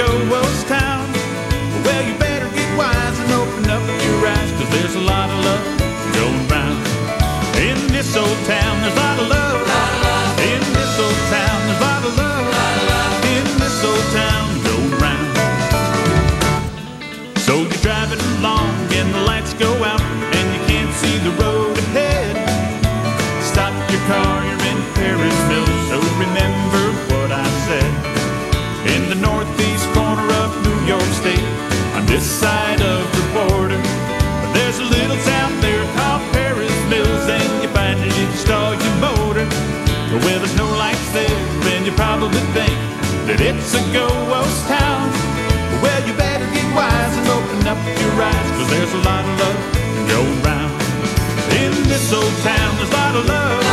go. Whoa. probably think that it's a ghost town. Well, you better get wise and open up your eyes, cause there's a lot of love going. In this old town, there's a lot of love.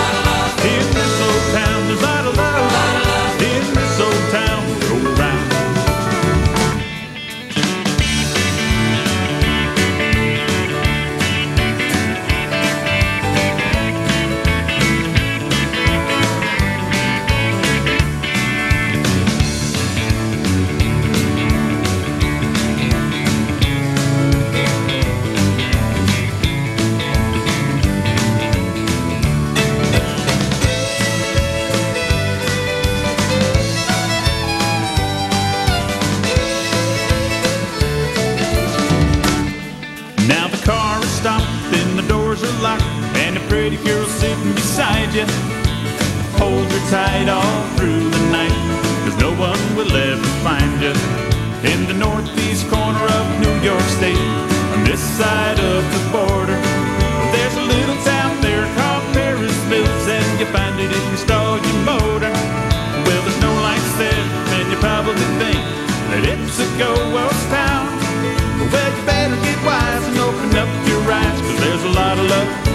In this old town, there's a lot of love. pretty girl sitting beside you. Hold her tight all through the night, cause no one will ever find you. In the northeast corner of New York State, on this side of the border, there's a little town there called Paris Mills, and you find it if you stall your motor. Well, there's no lights there, and you probably think that it's a go-well's town. Well, you better get wise and open up your eyes, cause there's a lot of love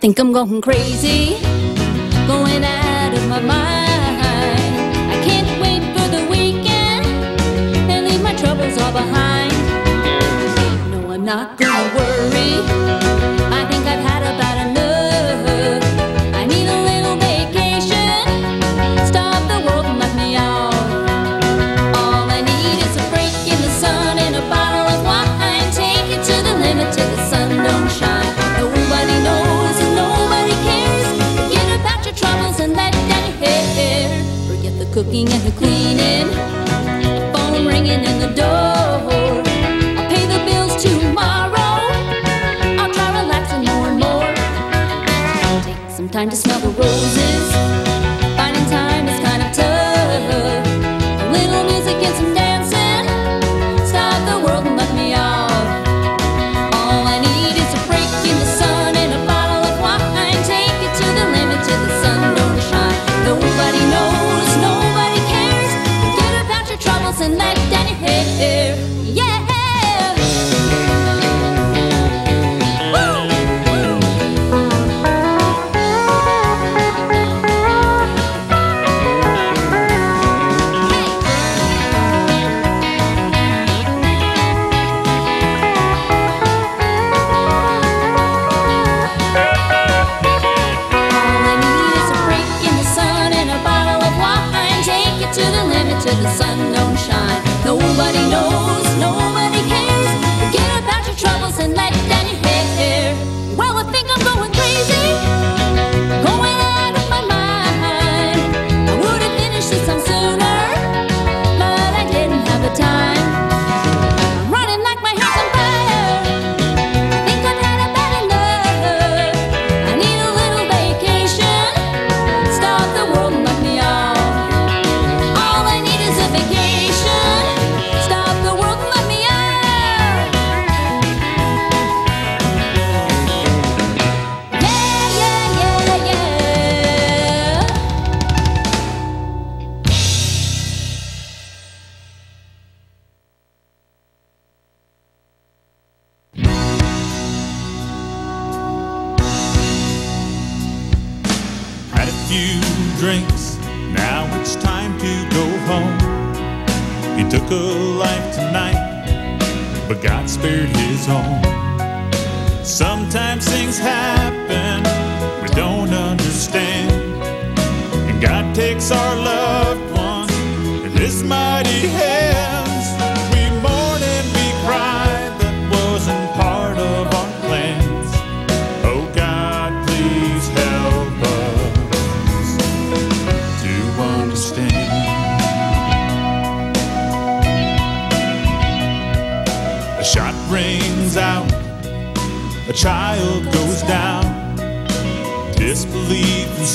Think I'm going crazy, going out of my mind. I can't wait for the weekend and leave my troubles all behind. No, I'm not gonna worry. I cooking and the cleaning, phone ringing in the door. I'll pay the bills tomorrow. I'll try relaxing more and more. Take some time to smell the roses.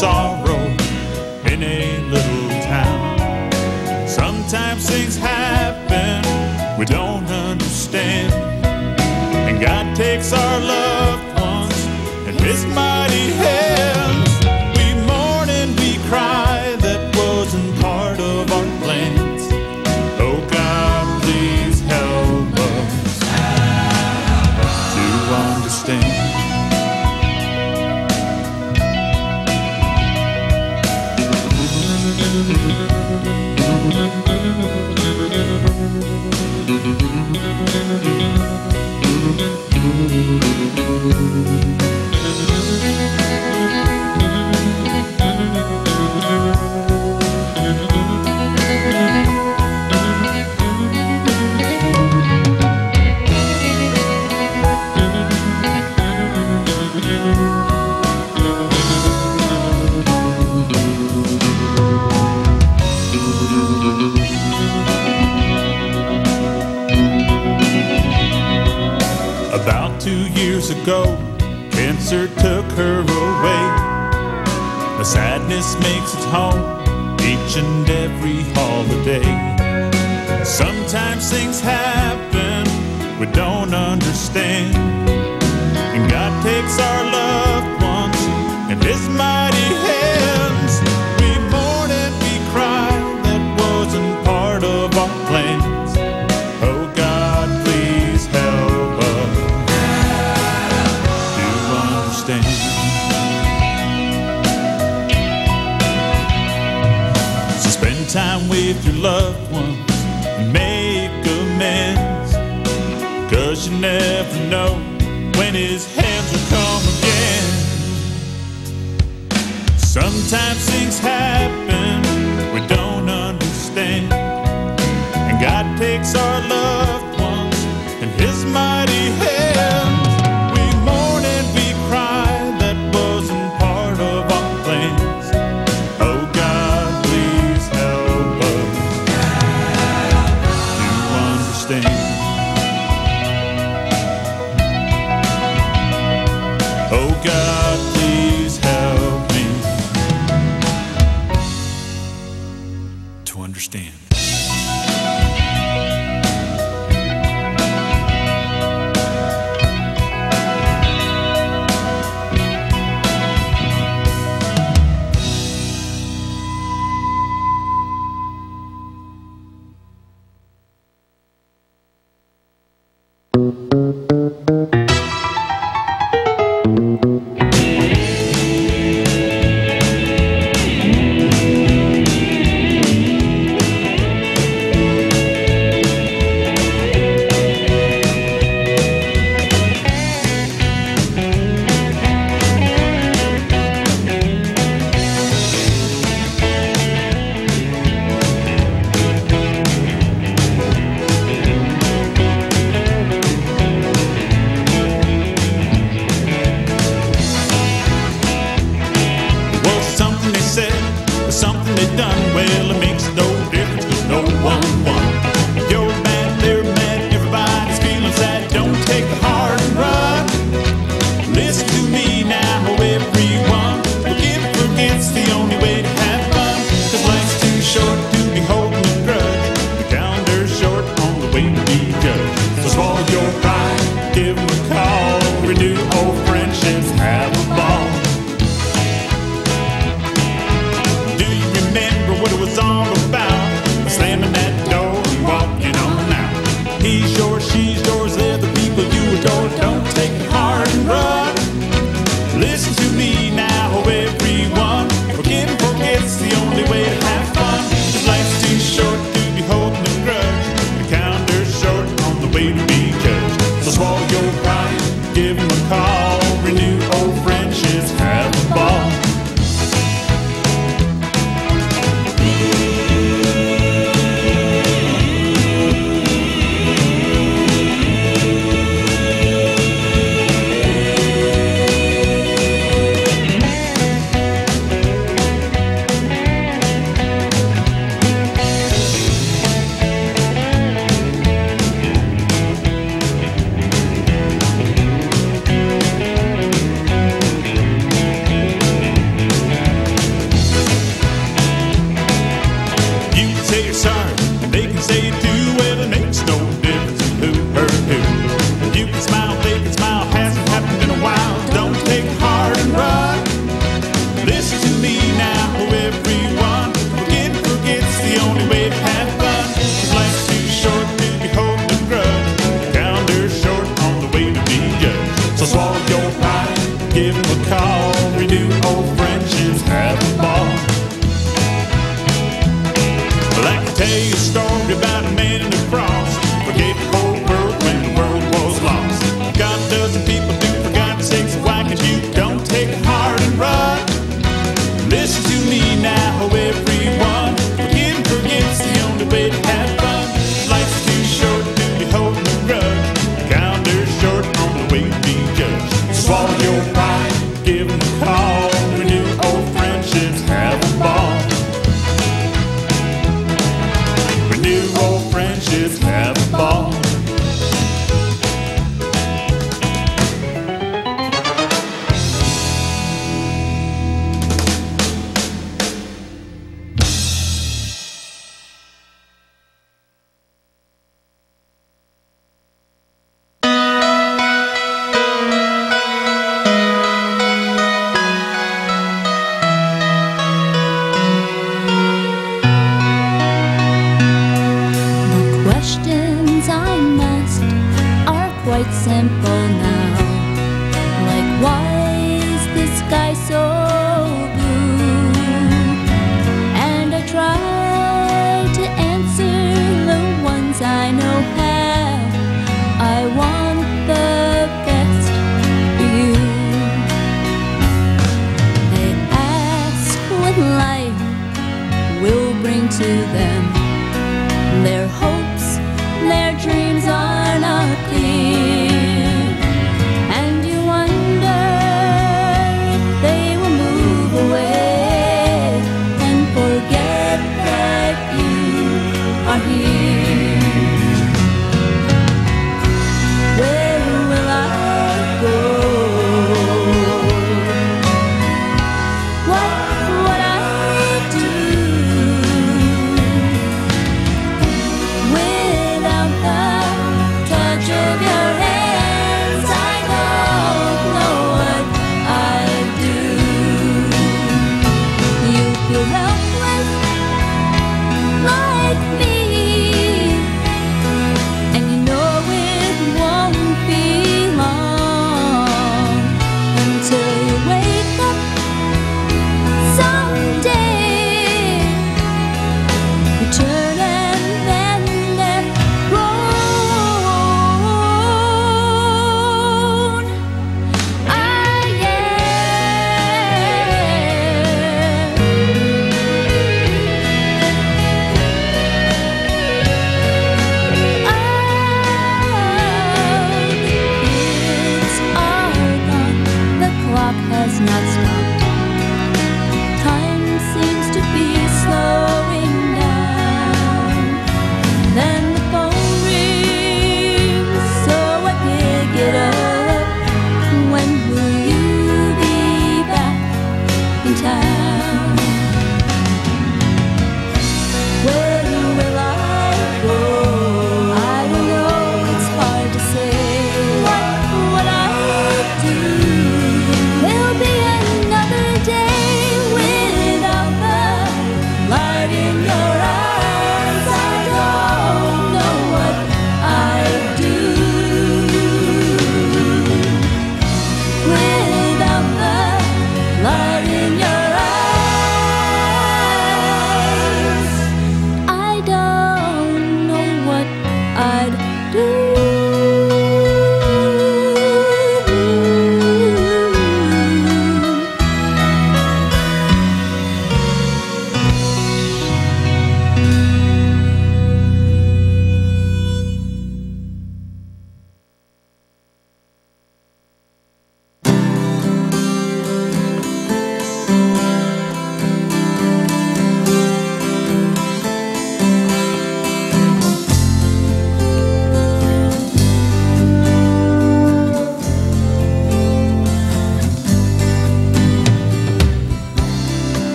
song.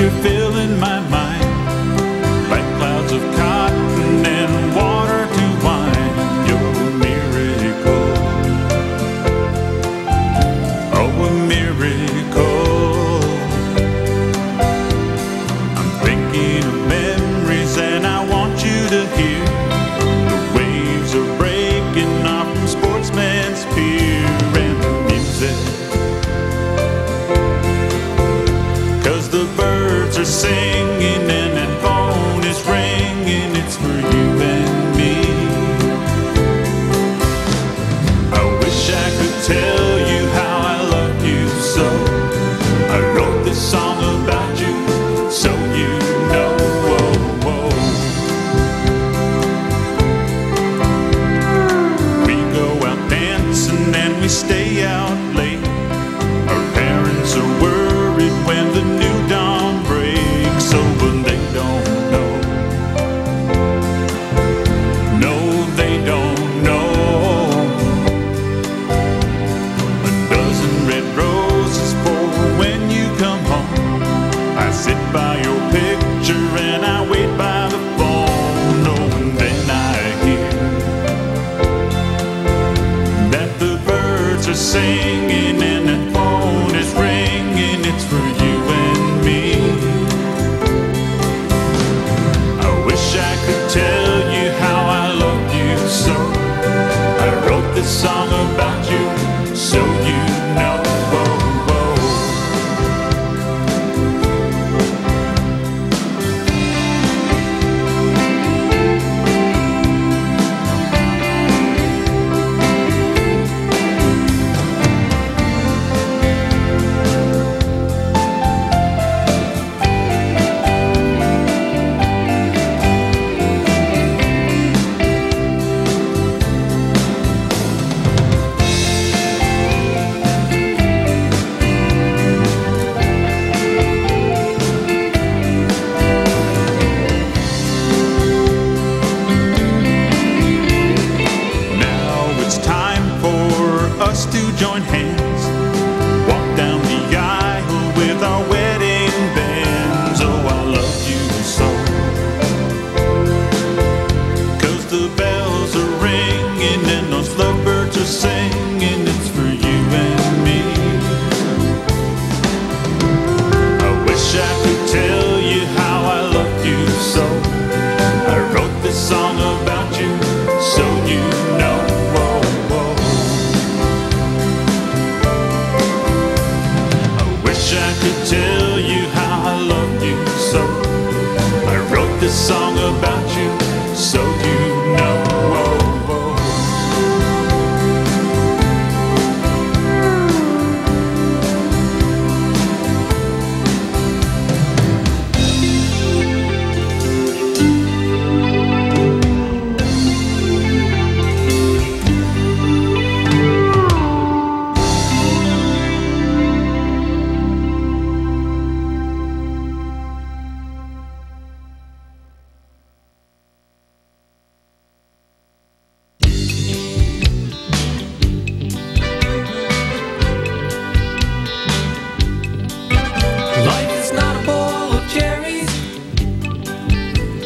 Forgotten cause song about you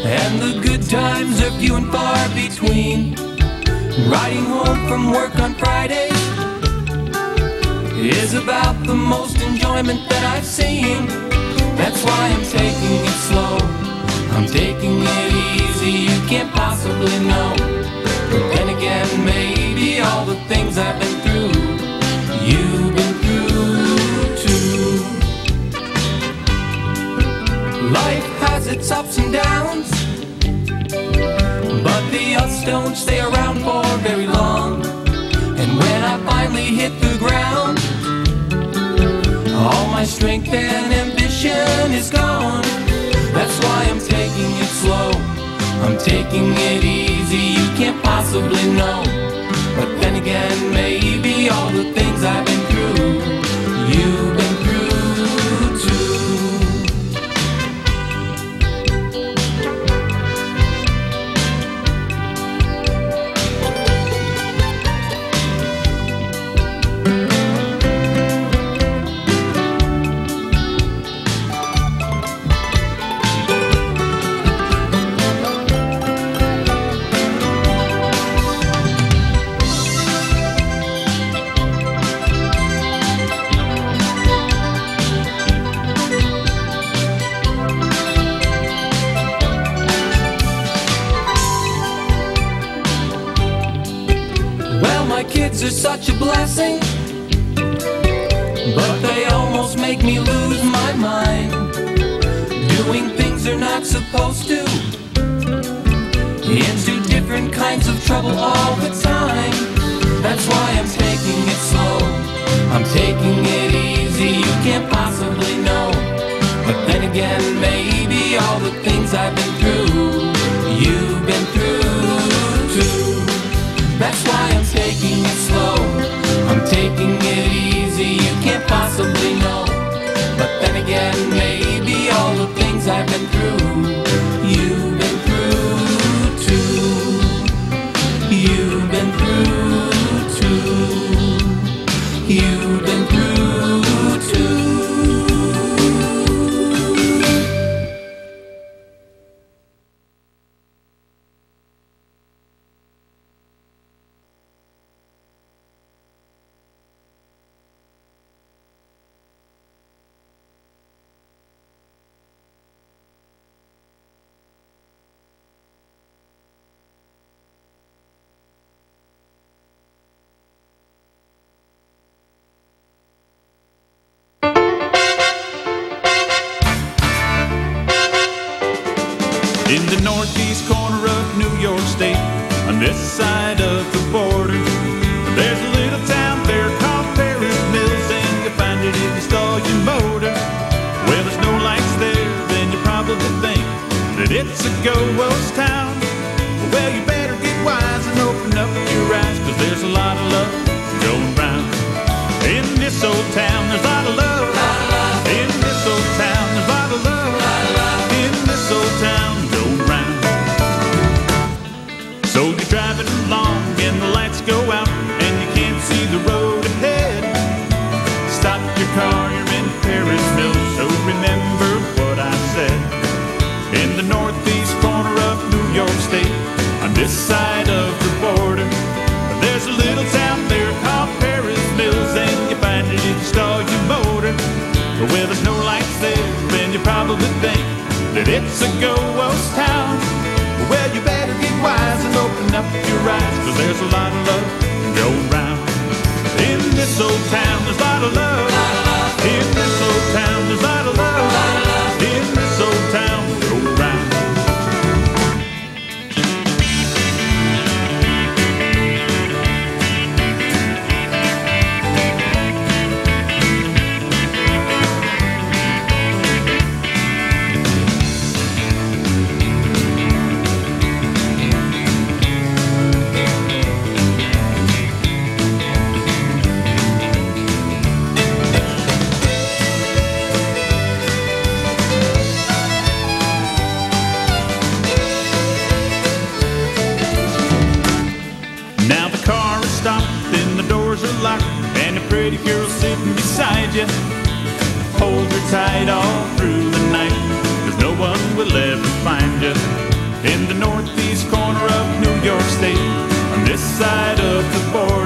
and the good times are few and far between. Riding home from work on Friday is about the most enjoyment that I've seen. That's why I'm taking it slow. I'm taking it easy, you can't possibly know. But then again, maybe all the things I've been through, you've has its ups and downs, but the ups don't stay around for very long. And when I finally hit the ground, all my strength and ambition is gone. That's why I'm taking it slow. I'm taking it easy, you can't possibly know. But then again, maybe all the things I've been through, you've again, maybe all the things I've been through, you've been through too. That's why I'm taking it slow. I'm taking it easy, you can't possibly know. But then again, maybe all the things I've been through, side. ago sitting beside you. Hold her tight all through the night, cause no one will ever find you. In the northeast corner of New York State, on this side of the border,